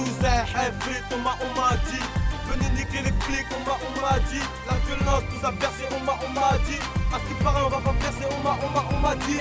nous a effrité, on m'a, on m'a dit. Venez niquer les flics, on m'a, on m'a dit. La violence nous a bercé, on m'a, on m'a dit. À ce qui paraît, on va pas percer, on m'a, on m'a, on m'a dit.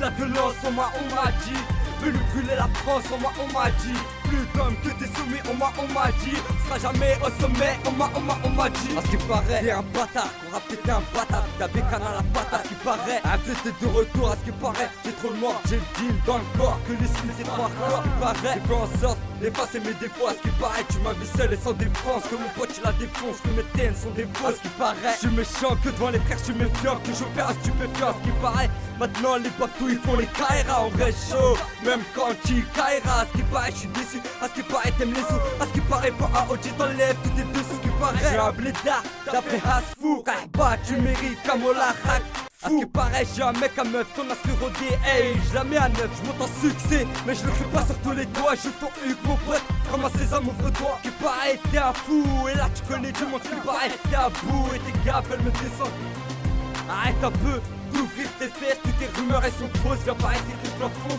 La violence, on m'a, on m'a dit. Venu brûler la France, on m'a, on m'a dit. Plus d'hommes que des soumis, on m'a, on m'a dit. Sera jamais au sommet, on m'a, on m'a, on m'a dit. À ce qui paraît, t'es un bâtard, qu'on rappe t'es un bâtard. T'as bécane à la patate, à ce qui paraît. Un de retour, à ce qui paraît. J'ai trop le mort, j'ai le deal dans le corps. Que l'issue c'est trois corps, à ce qui paraît. J'ai fait en sorte d'effacer mes défauts, à ce qui paraît Tu m'as vu seul et sans défense, que mon pote il la défonce Que mes TN sont des faux, à ce qui paraît. Je suis méchant que devant les frères, je suis méfiant. Que j'opère à stupéfiant, à ce qui paraît Maintenant les tout ils font les Kaira en vrai chaud Même quand tu Kaira À ce qui paraît je suis déçu. À ce qui paraît t'aimes les sous. À ce qui paraît pour un OG t'enlèves tout est dessus Ce qui paraît J'ai un blédard d'après Hasfou Kahba tu mérites Kamola Hak à ce qui paraît, j'ai un mec à meuf, ton inscrit rodé, hey, je la mets à neuf, je monte en succès, mais je le fais pas sur tous les doigts, je ton Hugues, mon pote, comme ces hommes, ouvre-toi, qui paraît, t'es un fou, et là tu connais du monde, qui paraît, t'es à bout, et tes gars veulent me descendre. Arrête un peu d'ouvrir tes fesses, toutes tes rumeurs elles sont fausses, viens pas essayer de plafond.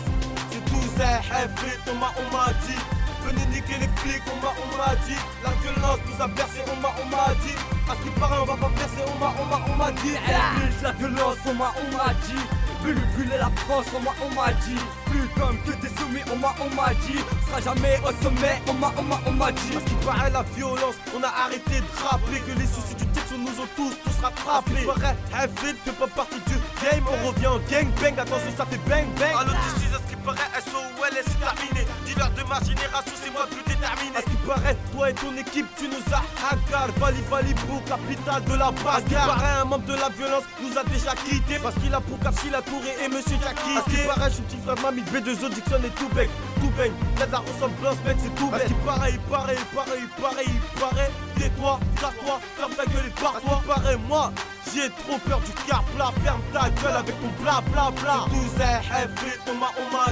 C'est tout ça, fait, on m'a, on m'a dit. Venez niquer les flics, on m'a, on m'a dit. La violence nous a bercé, on m'a, on m'a dit. À ce qui paraît, on va pas percer, on m'a, on m'a, on m'a dit. Eh, la violence, on m'a, on m'a dit. Plus brûler la France, on m'a, on m'a dit. Plus comme que des sommets, on m'a, on m'a dit Sera jamais au sommet, on m'a, on m'a, on m'a dit. À ce qui paraît, la violence, on a arrêté de rappeler Que les soucis du texte nous ont tous, tous rattrapés. Paraît, Hafid fait pas partie du game. On revient en gang bang, attention ça fait bang bang. Alors d'ici, à ce qui paraît, SOL c'est terminé. Dis-leur de ma génération, c'est moi plus déterminé. À ce qui paraît, et ton équipe, tu nous as hagar Vali Vali Bro, capitale de la bagarre. Un membre de la violence nous a déjà quitté Parce qu'il a pour Capsi, la Touré et Monsieur Jackie À ce qui paraît, je suis petit frère Mamie, B2O, Dixon et Tout baigne, là la ressemblance mec c'est tout bête À ce qui paraît, il paraît, il paraît, il paraît, il paraît. Tais-toi, casse-toi, ferme ta gueule et qui paraît, moi, j'ai trop peur du car plat Ferme ta gueule avec ton bla bla bla. C'est tout ça, Hafid, on m'a, on m'a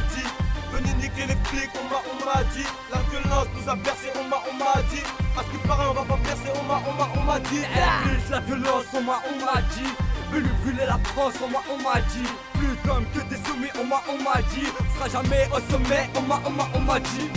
on m'a, on m'a dit. La violence nous a bercé, on m'a, on m'a dit. À ce qui paraît, on va pas percer, on m'a, on m'a, on m'a dit. Plus la violence, on m'a, on m'a dit. Venu brûler la France, on m'a, on m'a dit. Plus d'hommes que des soumis, on m'a, on m'a dit. Sera jamais au sommet, on m'a, on m'a, on m'a dit